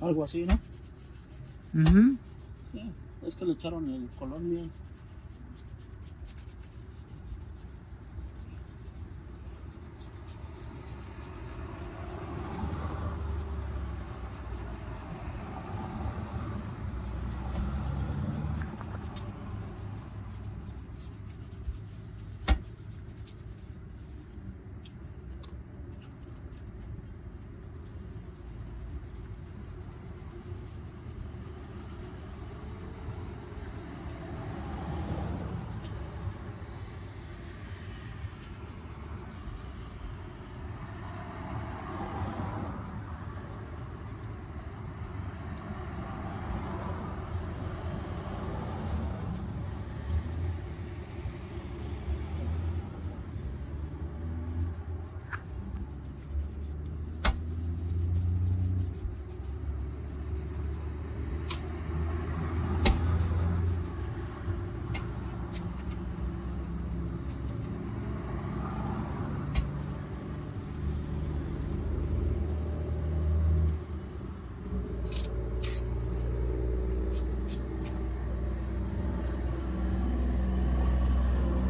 Algo así, ¿no? Ujú. Sí, es que le echaron el color bien.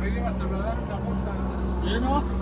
Le ibas a dar una multa. ¿Sí,